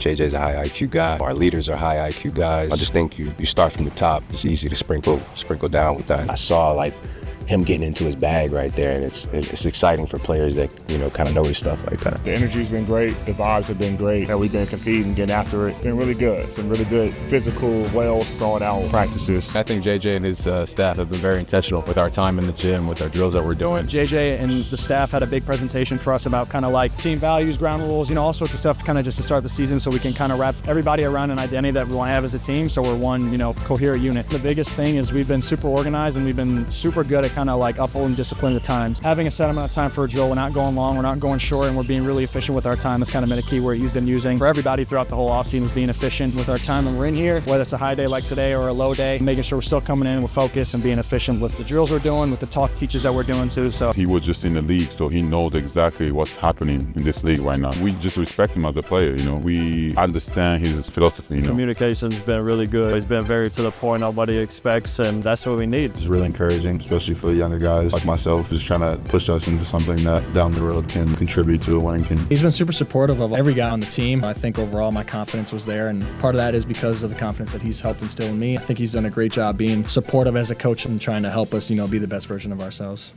JJ's a high IQ guy. Our leaders are high IQ guys. I just think you, you start from the top. It's easy to sprinkle sprinkle down with that. I saw like him getting into his bag right there, and it's it's exciting for players that you know kind of know his stuff like that. The energy's been great, the vibes have been great, and we've been competing, getting after it. Been really good. Some really good physical, well thought out practices. I think JJ and his uh, staff have been very intentional with our time in the gym, with our drills that we're doing. JJ and the staff had a big presentation for us about kind of like team values, ground rules, you know, all sorts of stuff, kind of just to start the season, so we can kind of wrap everybody around an identity that we want to have as a team, so we're one, you know, coherent unit. The biggest thing is we've been super organized and we've been super good at kind of like upholding discipline at times. Having a set amount of time for a drill, we're not going long, we're not going short, and we're being really efficient with our time. That's kind of been a key word he's been using for everybody throughout the whole offseason is being efficient with our time when we're in here, whether it's a high day like today or a low day, making sure we're still coming in with focus and being efficient with the drills we're doing, with the talk teaches that we're doing too. So he was just in the league, so he knows exactly what's happening in this league right now. We just respect him as a player, you know. We understand his philosophy, you know. Communication's been really good. He's been very to the point, nobody expects, and that's what we need. It's really encouraging, especially for the younger guys like myself, just trying to push us into something that down the road can contribute to a winning team. He's been super supportive of every guy on the team. I think overall my confidence was there, and part of that is because of the confidence that he's helped instill in me. I think he's done a great job being supportive as a coach and trying to help us, you know, be the best version of ourselves.